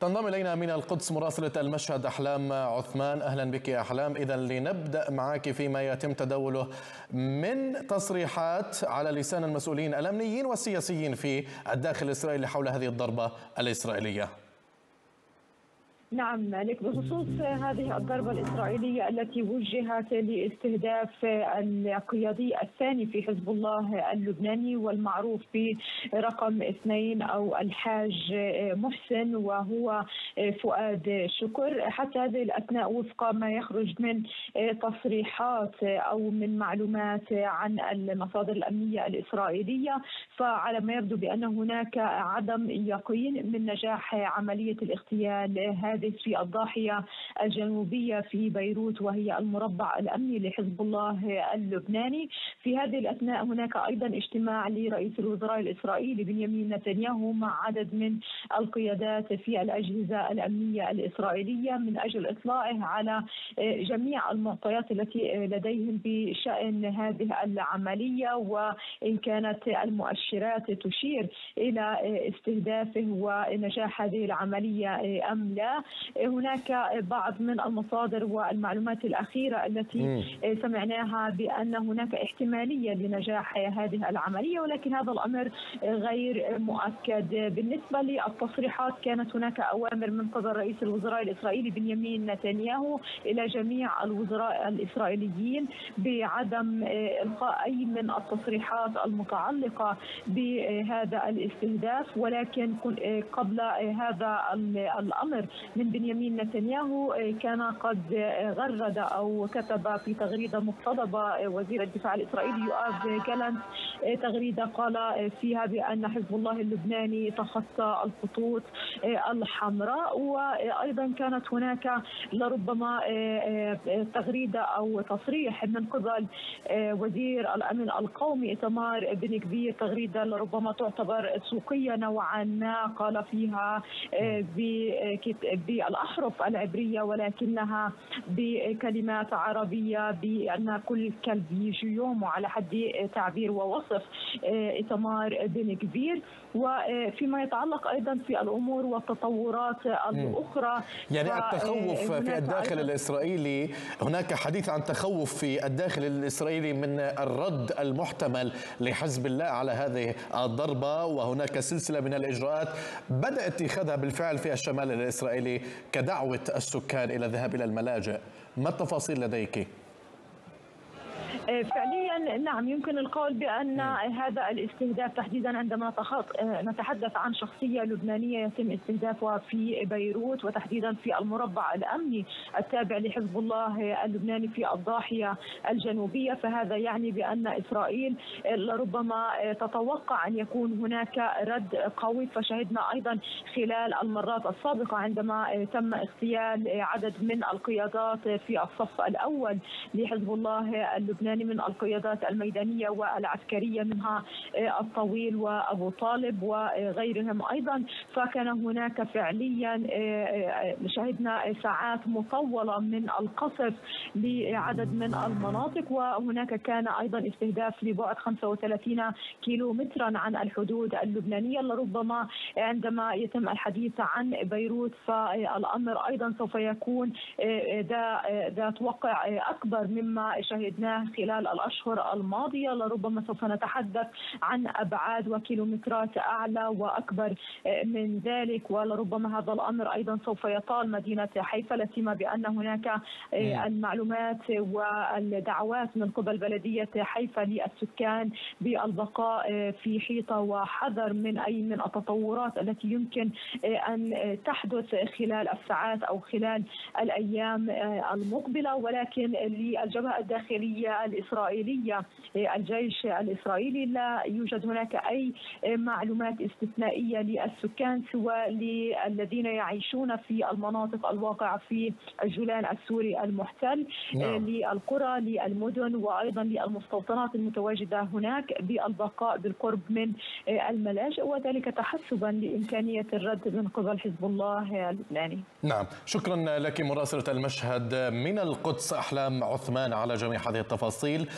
تنضم إلينا من القدس مراسلة المشهد أحلام عثمان. أهلا بك يا أحلام. إذا لنبدأ معك فيما يتم تداوله من تصريحات على لسان المسؤولين الأمنيين والسياسيين في الداخل الإسرائيلي حول هذه الضربة الإسرائيلية. نعم مالك. بخصوص هذه الضربة الإسرائيلية التي وجهت لاستهداف القيادي الثاني في حزب الله اللبناني والمعروف برقم اثنين أو الحاج محسن وهو فؤاد شكر. حتى هذه الأثناء وفق ما يخرج من تصريحات أو من معلومات عن المصادر الأمنية الإسرائيلية فعلى ما يبدو بأن هناك عدم يقين من نجاح عملية الاغتيال هذه الحادث في الضاحية الجنوبية في بيروت وهي المربع الأمني لحزب الله اللبناني. في هذه الأثناء هناك أيضا اجتماع لرئيس الوزراء الإسرائيلي بنيامين نتنياهو مع عدد من القيادات في الأجهزة الأمنية الإسرائيلية من أجل إطلاعه على جميع المعطيات التي لديهم بشأن هذه العملية. وإن كانت المؤشرات تشير إلى استهدافه ونجاح هذه العملية أم لا هناك بعض من المصادر والمعلومات الأخيرة التي سمعناها بأن هناك احتمالية لنجاح هذه العملية ولكن هذا الأمر غير مؤكد. بالنسبة للتصريحات كانت هناك أوامر من قبل رئيس الوزراء الإسرائيلي بنيامين نتنياهو إلى جميع الوزراء الإسرائيليين بعدم إلقاء أي من التصريحات المتعلقة بهذا الاستهداف. ولكن قبل هذا الأمر من بنيامين نتنياهو آه، كان قد آه، غرد أو كتب في تغريدة مقتضبة آه، وزير الدفاع الإسرائيلي يؤاف جالنت تغريدة قال فيها بأن حزب الله اللبناني تخطى الخطوط الحمراء وأيضا كانت هناك لربما تغريدة أو تصريح من قبل وزير الأمن القومي ايتمار بن كبير تغريدة لربما تعتبر سوقية نوعا ما قال فيها بالأحرف العبرية ولكنها بكلمات عربية بأن كل كلب يجي يوم على حد تعبير ووصف ايتمار بن كبير. وفيما يتعلق أيضا في الأمور والتطورات الأخرى يعني التخوف في الداخل الإسرائيلي هناك حديث عن تخوف في الداخل الإسرائيلي من الرد المحتمل لحزب الله على هذه الضربة وهناك سلسلة من الإجراءات بدا اتخاذها بالفعل في الشمال كدعوة السكان إلى الذهاب إلى الملاجئ ما التفاصيل لديك؟ آه، فعليا نعم يمكن القول بأن هذا الاستهداف تحديدا عندما نتحدث عن شخصية لبنانية يتم استهدافها في بيروت وتحديدا في المربع الأمني التابع لحزب الله اللبناني في الضاحية الجنوبية. فهذا يعني بأن إسرائيل لربما تتوقع أن يكون هناك رد قوي. فشهدنا أيضا خلال المرات السابقة عندما تم اغتيال عدد من القيادات في الصف الأول لحزب الله اللبناني من القيادات الميدانية والعسكرية منها آه، الطويل وأبو طالب وغيرهم أيضا. فكان هناك فعليا آه، آه، شهدنا ساعات مطولة من القصف لعدد من المناطق. وهناك كان أيضا استهداف لبعد 35 كيلو مترا عن الحدود اللبنانية. لربما عندما يتم الحديث عن بيروت فالأمر أيضا سوف يكون ذات وقع أكبر مما شهدناه خلال الأشهر الماضية لربما سوف نتحدث عن أبعاد وكيلومترات أعلى وأكبر من ذلك. ولربما هذا الأمر أيضا سوف يطال مدينة حيفا. لا سيما بأن هناك المعلومات والدعوات من قبل بلدية حيفا للسكان بالبقاء في حيطة وحذر من أي من التطورات التي يمكن أن تحدث خلال الساعات أو خلال الأيام المقبلة. ولكن للجبهة الداخلية الإسرائيلية الجيش الإسرائيلي. لا يوجد هناك أي معلومات استثنائية للسكان سوى للذين يعيشون في المناطق الواقعة في الجولان السوري المحتل نعم. للقرى للمدن وأيضا للمستوطنات المتواجدة هناك بالبقاء بالقرب من الملاجئ وذلك تحسبا لإمكانية الرد من قبل حزب الله اللبناني. نعم. شكرا لك مراسلة المشهد. من القدس أحلام عثمان على جميع هذه التفاصيل.